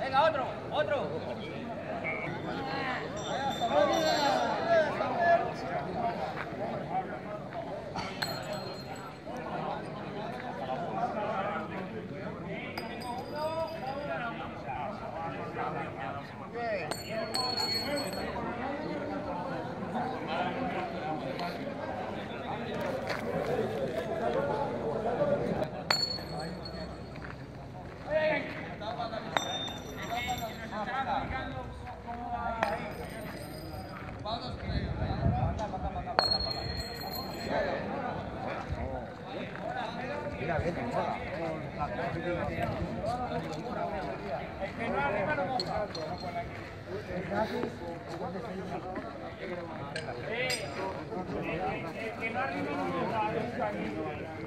Venga, otro, otro. Yeah.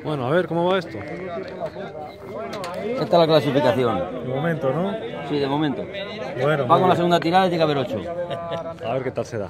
Bueno, a ver, ¿cómo va esto? Esta es la clasificación. De momento, ¿no? Sí, de momento. Bueno, Va con la segunda tirada y tiene que haber ocho. a ver qué tal se da.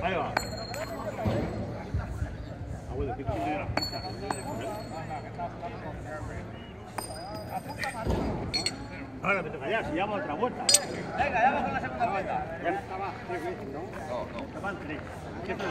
Ahí va. Ahora me toca ya, si llamo otra vuelta. Venga, ya vamos con la segunda vuelta. Ya estaba tres veces, ¿no? No, no. Estaban tres. ¿Qué te